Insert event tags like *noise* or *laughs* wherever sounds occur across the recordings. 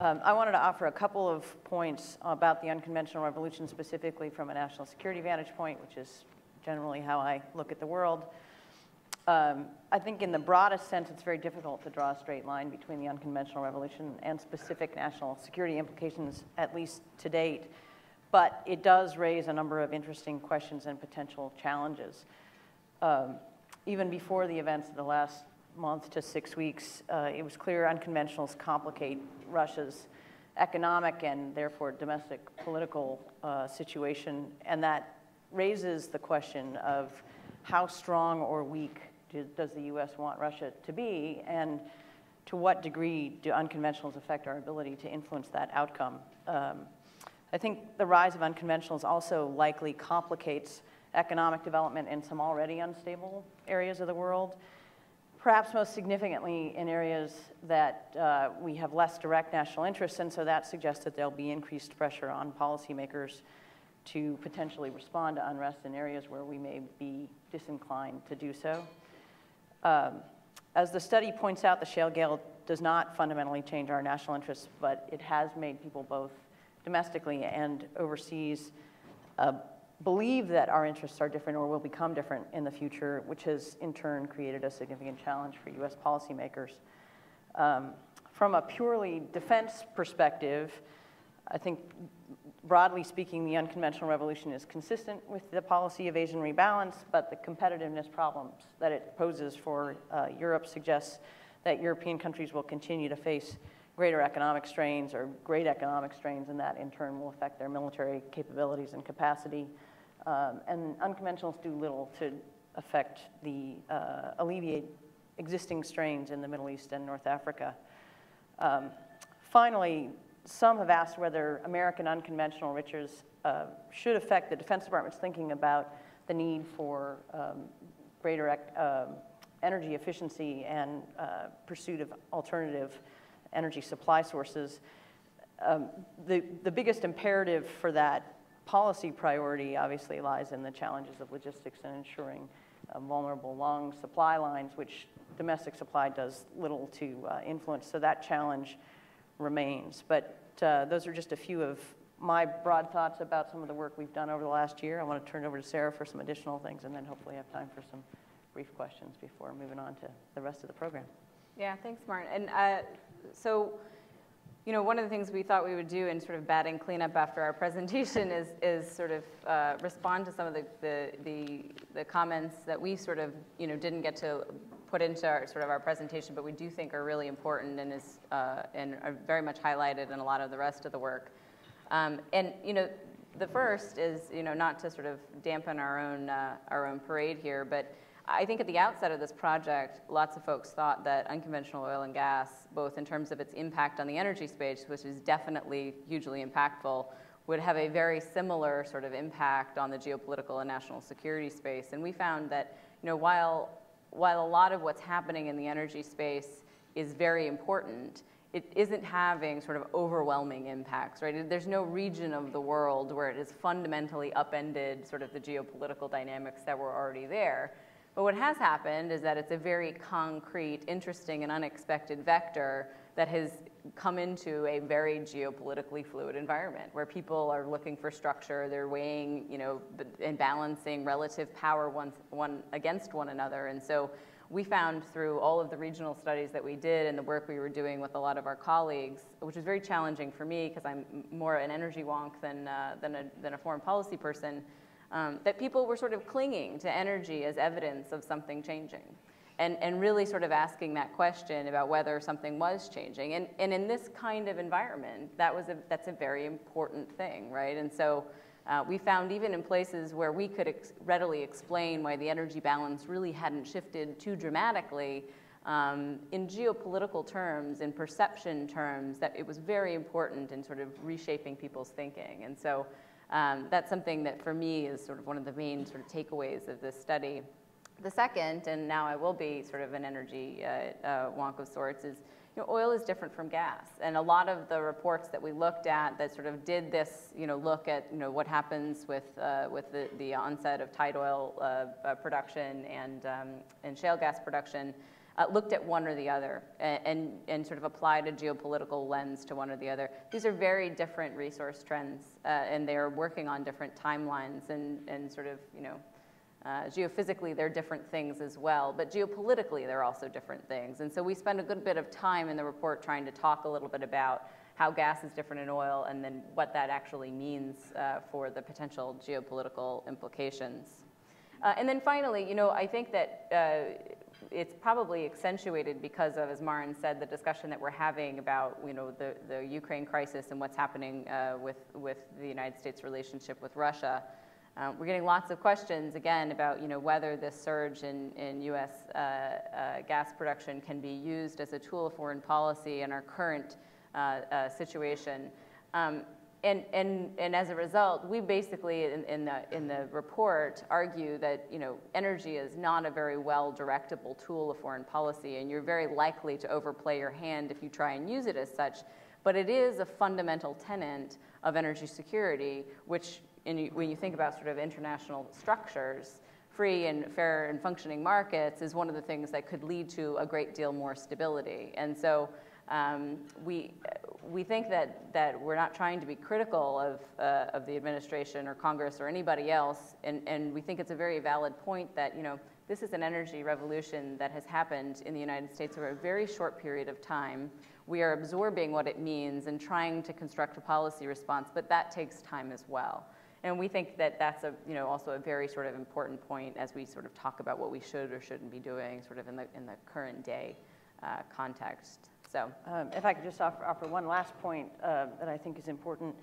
Um, I wanted to offer a couple of points about the unconventional revolution, specifically from a national security vantage point, which is generally how I look at the world. Um, I think in the broadest sense, it's very difficult to draw a straight line between the unconventional revolution and specific national security implications, at least to date. But it does raise a number of interesting questions and potential challenges. Um, even before the events of the last month to six weeks, uh, it was clear unconventionals complicate Russia's economic and therefore domestic political uh, situation, and that raises the question of how strong or weak do, does the U.S. want Russia to be, and to what degree do unconventionals affect our ability to influence that outcome? Um, I think the rise of unconventionals also likely complicates economic development in some already unstable areas of the world perhaps most significantly in areas that uh, we have less direct national interest in, so that suggests that there'll be increased pressure on policymakers to potentially respond to unrest in areas where we may be disinclined to do so. Um, as the study points out, the shale gale does not fundamentally change our national interests, but it has made people both domestically and overseas uh, believe that our interests are different or will become different in the future, which has in turn created a significant challenge for US policymakers. Um, from a purely defense perspective, I think broadly speaking, the unconventional revolution is consistent with the policy of Asian rebalance, but the competitiveness problems that it poses for uh, Europe suggests that European countries will continue to face greater economic strains or great economic strains, and that in turn will affect their military capabilities and capacity. Um, and unconventionals do little to affect the, uh, alleviate existing strains in the Middle East and North Africa. Um, finally, some have asked whether American unconventional riches uh, should affect the Defense Department's thinking about the need for um, greater uh, energy efficiency and uh, pursuit of alternative energy supply sources. Um, the, the biggest imperative for that policy priority obviously lies in the challenges of logistics and ensuring uh, vulnerable long supply lines, which domestic supply does little to uh, influence. So that challenge remains. But uh, those are just a few of my broad thoughts about some of the work we've done over the last year. I want to turn it over to Sarah for some additional things and then hopefully have time for some brief questions before moving on to the rest of the program. Yeah, thanks, Maren. And uh, so, you know, one of the things we thought we would do in sort of batting cleanup after our *laughs* presentation is, is sort of uh, respond to some of the, the, the, the, comments that we sort of, you know, didn't get to put into our, sort of our presentation, but we do think are really important and, is, uh, and are very much highlighted in a lot of the rest of the work. Um, and, you know, the first is, you know, not to sort of dampen our own, uh, our own parade here, but I think at the outset of this project, lots of folks thought that unconventional oil and gas, both in terms of its impact on the energy space, which is definitely hugely impactful, would have a very similar sort of impact on the geopolitical and national security space. And we found that, you know, while, while a lot of what's happening in the energy space is very important, it isn't having sort of overwhelming impacts, right? There's no region of the world where it has fundamentally upended sort of the geopolitical dynamics that were already there. But what has happened is that it's a very concrete, interesting, and unexpected vector that has come into a very geopolitically fluid environment where people are looking for structure, they're weighing, you know, and balancing relative power one, one against one another. And so we found through all of the regional studies that we did and the work we were doing with a lot of our colleagues, which was very challenging for me because I'm more an energy wonk than, uh, than, a, than a foreign policy person, um, that people were sort of clinging to energy as evidence of something changing. And, and really sort of asking that question about whether something was changing. And, and in this kind of environment, that was a, that's a very important thing, right? And so uh, we found even in places where we could ex readily explain why the energy balance really hadn't shifted too dramatically, um, in geopolitical terms, in perception terms, that it was very important in sort of reshaping people's thinking. And so um, that's something that for me is sort of one of the main sort of takeaways of this study. The second, and now I will be sort of an energy uh, uh, wonk of sorts, is you know, oil is different from gas. And a lot of the reports that we looked at that sort of did this, you know, look at, you know, what happens with, uh, with the, the onset of tight oil uh, uh, production and, um, and shale gas production, uh, looked at one or the other and, and, and, sort of applied a geopolitical lens to one or the other. These are very different resource trends, uh, and they're working on different timelines and, and sort of, you know, uh, geophysically, they're different things as well, but geopolitically, they're also different things. And so we spend a good bit of time in the report trying to talk a little bit about how gas is different in oil and then what that actually means uh, for the potential geopolitical implications. Uh, and then finally, you know, I think that uh, it's probably accentuated because of, as Maren said, the discussion that we're having about, you know, the, the Ukraine crisis and what's happening uh, with, with the United States relationship with Russia. Um, we're getting lots of questions, again, about you know, whether this surge in, in U.S. Uh, uh, gas production can be used as a tool of foreign policy in our current uh, uh situation. Um, and, and, and as a result, we basically, in, in, the, in the report, argue that you know, energy is not a very well directable tool of foreign policy, and you're very likely to overplay your hand if you try and use it as such. But it is a fundamental tenet of energy security, which you, when you think about sort of international structures, free and fair and functioning markets is one of the things that could lead to a great deal more stability. And so um, we, we think that, that we're not trying to be critical of, uh, of the administration or Congress or anybody else, and, and we think it's a very valid point that, you know, this is an energy revolution that has happened in the United States over a very short period of time. We are absorbing what it means and trying to construct a policy response, but that takes time as well. And we think that that's a, you know, also a very sort of important point as we sort of talk about what we should or shouldn't be doing sort of in the, in the current day uh, context. So um, if I could just offer, offer one last point uh, that I think is important.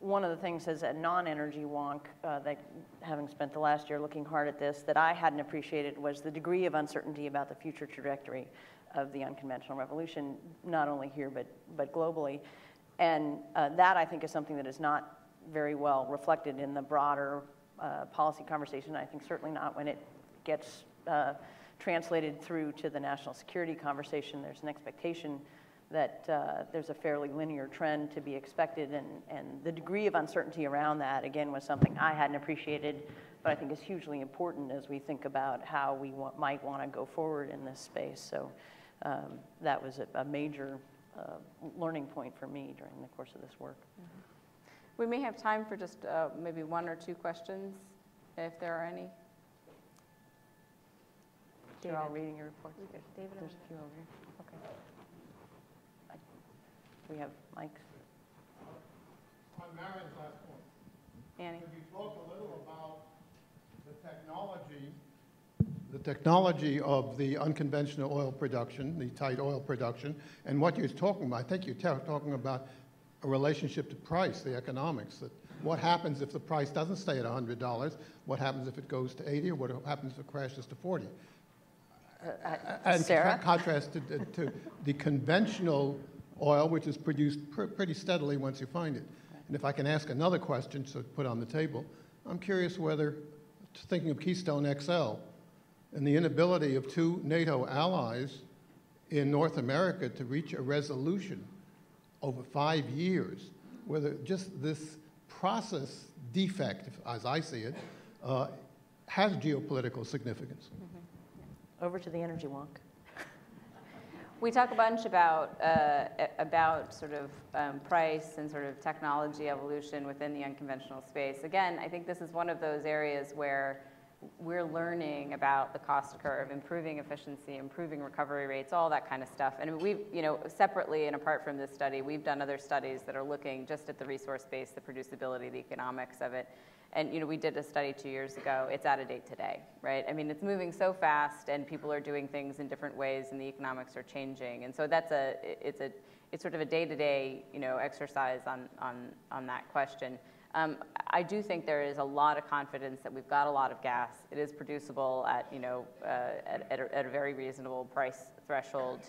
One of the things as a non-energy wonk uh, that having spent the last year looking hard at this that I hadn't appreciated was the degree of uncertainty about the future trajectory of the unconventional revolution, not only here but, but globally. And uh, that I think is something that is not very well reflected in the broader uh, policy conversation. I think certainly not when it gets uh, translated through to the national security conversation. There's an expectation that uh, there's a fairly linear trend to be expected, and, and the degree of uncertainty around that, again, was something I hadn't appreciated, but I think is hugely important as we think about how we might want to go forward in this space. So um, that was a, a major uh, learning point for me during the course of this work. Mm -hmm. We may have time for just uh, maybe one or two questions, if there are any. You're all reading your reports? Okay. David, There's a few over here. Okay. I- We have mics. On Maren's last point, Annie? could you talk a little about the technology, the technology of the unconventional oil production, the tight oil production, and what you're talking about? I think you're talking about a relationship to price, the economics. That what happens if the price doesn't stay at $100? What happens if it goes to 80? Or what happens if it crashes to 40? Uh, uh, and Sarah? contrast to, to, the conventional oil, which is produced pr pretty steadily once you find it. And if I can ask another question to put on the table, I'm curious whether, thinking of Keystone XL, and the inability of two NATO allies in North America to reach a resolution over five years, whether just this process defect, as I see it, uh, has geopolitical significance. Mm-hmm. Over to the energy wonk. *laughs* We talk a bunch about uh, about sort of um, price and sort of technology evolution within the unconventional space. Again, I think this is one of those areas where we're learning about the cost curve, improving efficiency, improving recovery rates, all that kind of stuff. And we've, you know, separately and apart from this study, we've done other studies that are looking just at the resource base, the producibility, the economics of it. And, you know, we did a study two years ago. It's out of date today, right? I mean, it's moving so fast and people are doing things in different ways and the economics are changing. And so that's a, it's a, it's sort of a day-to-day, you know, exercise on, on, on that question. Um, I do think there is a lot of confidence that we've got a lot of gas. It is producible at, you know, uh, at, at, a, at, a, very reasonable price threshold.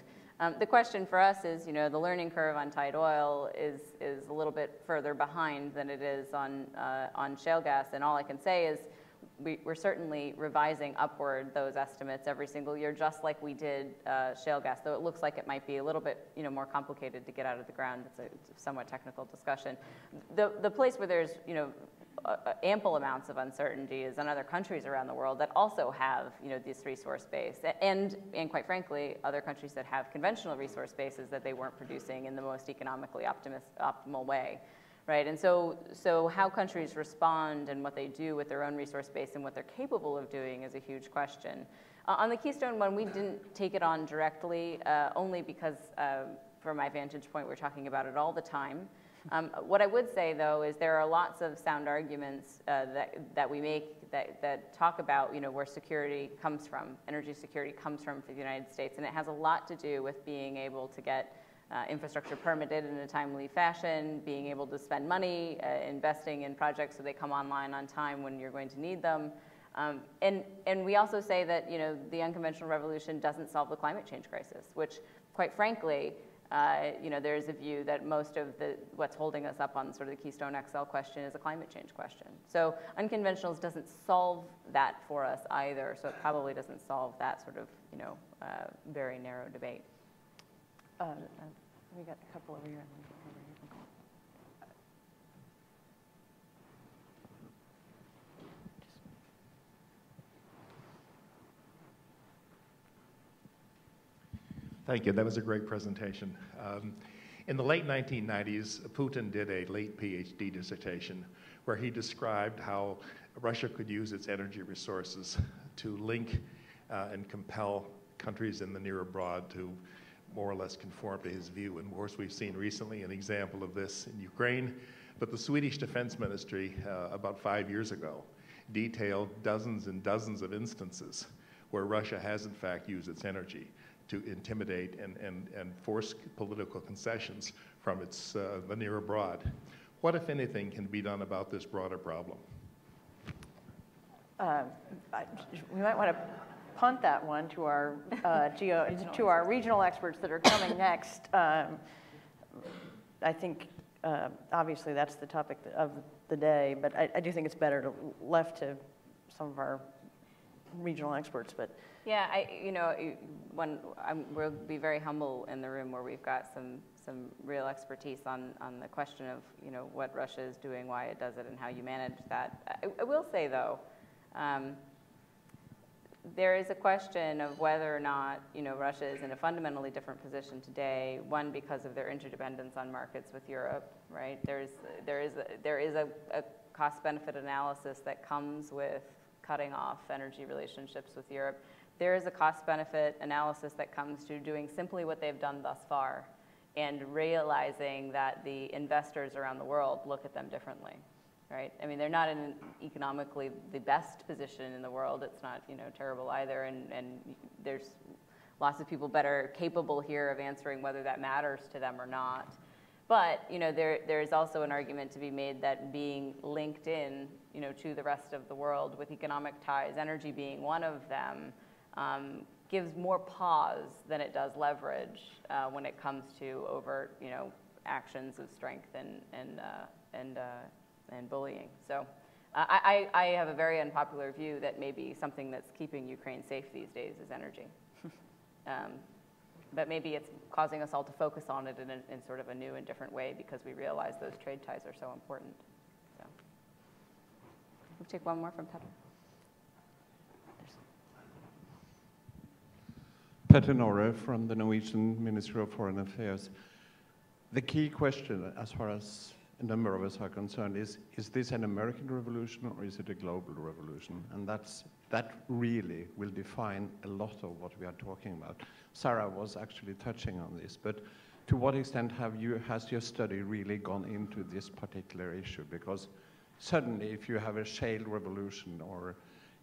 Um, the question for us is, you know, the learning curve on tight oil is, is a little bit further behind than it is on, uh, on shale gas. And all I can say is we, we're certainly revising upward those estimates every single year, just like we did uh, shale gas, though it looks like it might be a little bit, you know, more complicated to get out of the ground. It's a, it's a somewhat technical discussion. The, the place where there's, you know, uh, ample amounts of uncertainty is in other countries around the world that also have, you know, this resource base, and, and quite frankly, other countries that have conventional resource bases that they weren't producing in the most economically optimist, optimal way right? And so, so how countries respond and what they do with their own resource base and what they're capable of doing is a huge question. Uh, on the Keystone one, we didn't take it on directly, uh, only because, uh, from my vantage point, we're talking about it all the time. Um, what I would say, though, is there are lots of sound arguments uh, that, that we make that, that talk about, you know, where security comes from, energy security comes from for the United States, and it has a lot to do with being able to get uh, infrastructure permitted in a timely fashion, being able to spend money, uh, investing in projects so they come online on time when you're going to need them. Um, and, and we also say that you know, the unconventional revolution doesn't solve the climate change crisis, which quite frankly, uh, you know, there's a view that most of the, what's holding us up on sort of the Keystone XL question is a climate change question. So unconventionals doesn't solve that for us either, so it probably doesn't solve that sort of, you know, uh, very narrow debate. Uh, uh, We got a couple over here. Thank you. That was a great presentation. Um, in the late 1990s, Putin did a late PhD dissertation where he described how Russia could use its energy resources to link uh, and compel countries in the near abroad to more or less conform to his view. And of course, we've seen recently an example of this in Ukraine. But the Swedish Defense Ministry, uh, about five years ago, detailed dozens and dozens of instances where Russia has, in fact, used its energy to intimidate and, and, and force political concessions from its uh, the near abroad. What, if anything, can be done about this broader problem? Uh, I- We might want to punt that one to our *laughs* uh, geo, to our regional experts that are coming *coughs* next. Um, I think, uh, obviously, that's the topic of the day, but I I do think it's better to, left to some of our regional experts, but Yeah, I, you know, when, I'm, we'll be very humble in the room where we've got some, some real expertise on, on the question of, you know, what Russia is doing, why it does it, and how you manage that. I, I will say, though, um, there is a question of whether or not, you know, Russia is in a fundamentally different position today. One, because of their interdependence on markets with Europe, right? There's, there is, a, there is a, a cost-benefit analysis that comes with cutting off energy relationships with Europe. There is a cost-benefit analysis that comes to doing simply what they've done thus far and realizing that the investors around the world look at them differently right? I mean, they're not in economically the best position in the world. It's not, you know, terrible either. And, and there's lots of people better capable here of answering whether that matters to them or not. But, you know, there, there's also an argument to be made that being linked in, you know, to the rest of the world with economic ties, energy being one of them, um, gives more pause than it does leverage uh, when it comes to overt, you know, actions of strength and, and, uh, and uh, and bullying. So uh, I, I, have a very unpopular view that maybe something that's keeping Ukraine safe these days is energy. *laughs* um, but maybe it's causing us all to focus on it in, a, in sort of a new and different way because we realize those trade ties are so important. So we'll take one more from Petter. Petter Norre from the Norwegian Ministry of Foreign Affairs. The key question, as far as a number of us are concerned is, is this an American revolution or is it a global revolution? And that's, that really will define a lot of what we are talking about. Sarah was actually touching on this, but to what extent have you, has your study really gone into this particular issue? Because suddenly, if you have a shale revolution or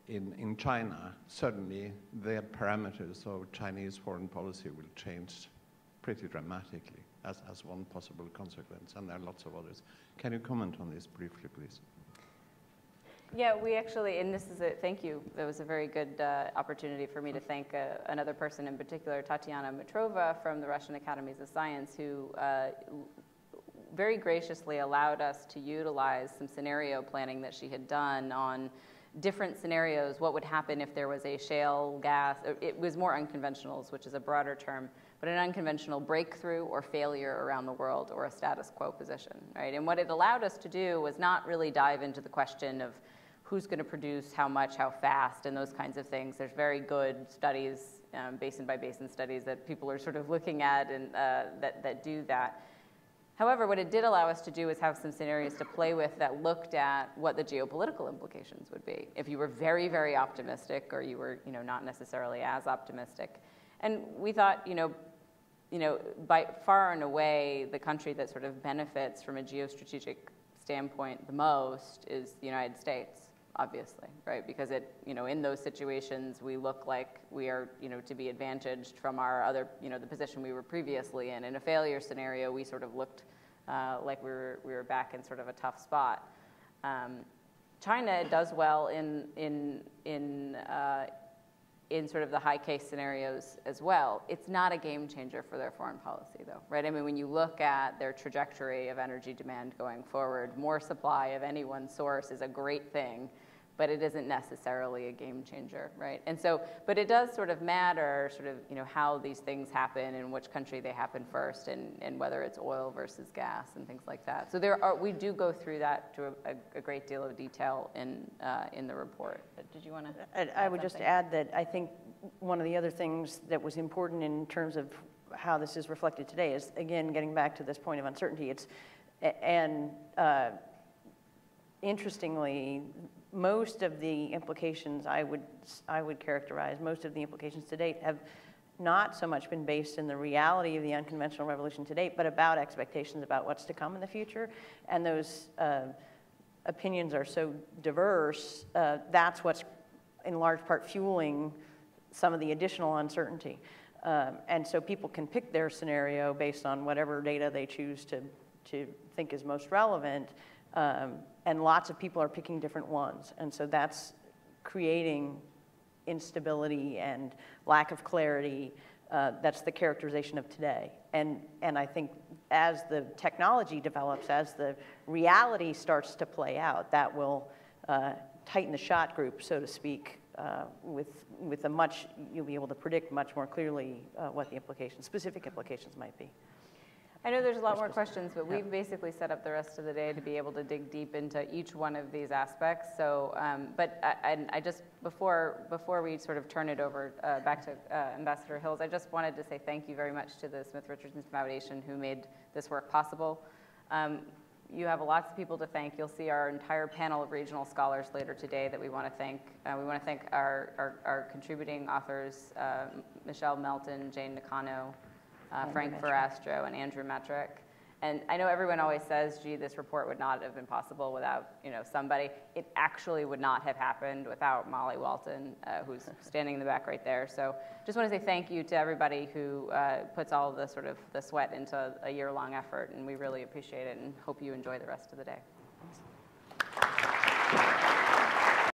in, in China, suddenly the parameters of Chinese foreign policy will change pretty dramatically as, as one possible consequence, and there are lots of others. Can you comment on this briefly, please? Yeah, we actually, and this is a, thank you. That was a very good uh, opportunity for me to thank uh, another person in particular, Tatiana Mitrova from the Russian Academies of Science, who uh, very graciously allowed us to utilize some scenario planning that she had done on different scenarios, what would happen if there was a shale gas, it was more unconventionals, which is a broader term, but an unconventional breakthrough or failure around the world or a status quo position, right? And what it allowed us to do was not really dive into the question of who's going to produce how much, how fast, and those kinds of things. There's very good studies, um, basin by basin studies that people are sort of looking at and uh, that, that do that. However, what it did allow us to do is have some scenarios to play with that looked at what the geopolitical implications would be if you were very, very optimistic or you were, you know, not necessarily as optimistic. And we thought, you know, you know, by far and away, the country that sort of benefits from a geostrategic standpoint the most is the United States obviously, right? Because it, you know, in those situations, we look like we are, you know, to be advantaged from our other, you know, the position we were previously in. In a failure scenario, we sort of looked uh, like we were, we were back in sort of a tough spot. Um, China does well in, in, in, uh, in sort of the high case scenarios as well. It's not a game changer for their foreign policy, though, right? I mean, when you look at their trajectory of energy demand going forward, more supply of any one source is a great thing but it isn't necessarily a game changer, right? And so, but it does sort of matter, sort of, you know, how these things happen and which country they happen first, and, and whether it's oil versus gas and things like that. So there are, we do go through that to a, a great deal of detail in uh, in the report. But did you want to? I, I would just add that I think one of the other things that was important in terms of how this is reflected today is again getting back to this point of uncertainty. It's and uh, interestingly, most of the implications I would, I would characterize, most of the implications to date have not so much been based in the reality of the unconventional revolution to date, but about expectations about what's to come in the future. And those uh, opinions are so diverse, uh, that's what's in large part fueling some of the additional uncertainty. Um, and so people can pick their scenario based on whatever data they choose to, to think is most relevant. Um, and lots of people are picking different ones. And so that's creating instability and lack of clarity. Uh, that's the characterization of today. And, and I think as the technology develops, as the reality starts to play out, that will uh, tighten the shot group, so to speak, uh, with, with a much, you'll be able to predict much more clearly uh, what the implications, specific implications might be. I know there's a lot more questions, but we've basically set up the rest of the day to be able to dig deep into each one of these aspects. So, um, but I, I, just before before we sort of turn it over uh, back to uh, Ambassador Hills, I just wanted to say thank you very much to the Smith Richardson Foundation who made this work possible. Um, you have lots of people to thank. You'll see our entire panel of regional scholars later today that we want to thank. Uh, we want to thank our, our, our contributing authors, uh, Michelle Melton, Jane Nakano, uh, Frank Verrastro, and Andrew Metrick. And I know everyone always says, gee, this report would not have been possible without you know, somebody. It actually would not have happened without Molly Walton, uh, who's *laughs* standing in the back right there. So just want to say thank you to everybody who uh, puts all the sort of the sweat into a year-long effort, and we really appreciate it and hope you enjoy the rest of the day.